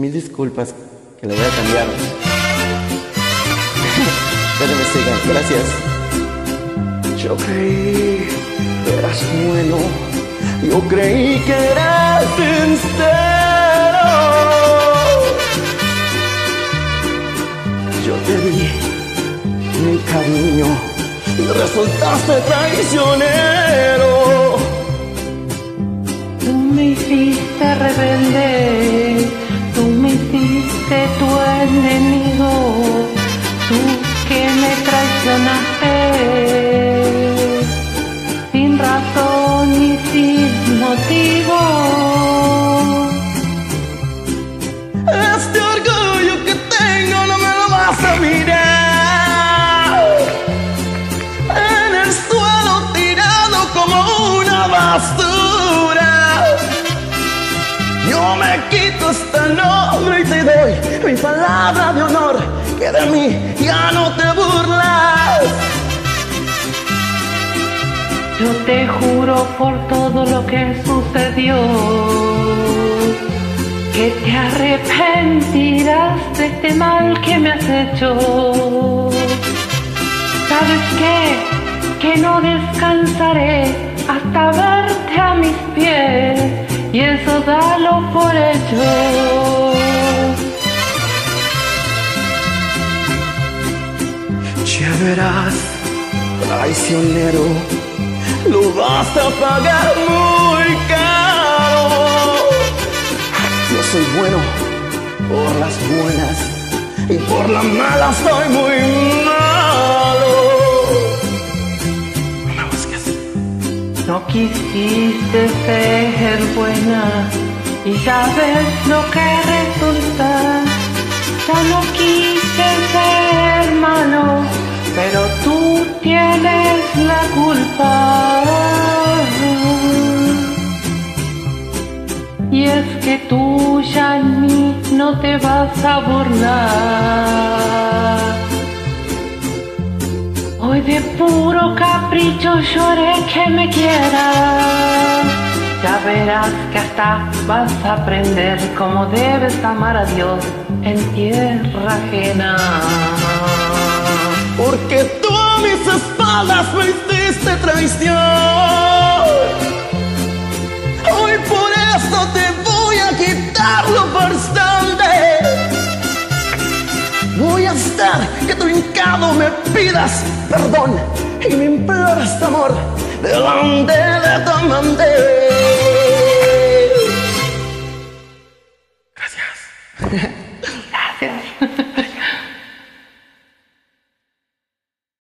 Mil disculpas, que le voy a cambiar. Pero me sigan, gracias. Yo creí que eras bueno, yo creí que eras sincero. Yo te di mi cariño y resultaste traicionero. Tú me hiciste sin motivo. Este orgullo que tengo no me lo vas a mirar. En el suelo tirado como una basura. Yo me quito este nombre y te doy mi palabra de honor. Que de mí ya no te Yo te juro por todo lo que sucedió que te arrepentirás de este mal que me has hecho. ¿Sabes qué? Que no descansaré hasta verte a mis pies y eso dalo por hecho. Ya verás, traicionero, lo vas a pagar muy caro. Yo soy bueno por las buenas y por las malas soy muy malo. No me. No quisiste ser buena y sabes lo que resulta. La culpa. Y es que tú ya ni no te vas a burlar. Hoy de puro capricho lloré que me quieras. Ya verás que hasta vas a aprender cómo debes amar a Dios en tierra ajena. Porque tú a mis espaldas me hiciste traición. Hoy por esto te voy a quitar lo bastante. Voy a estar que tu hincado me pidas perdón y me imploras amor delante de tu amante. Gracias.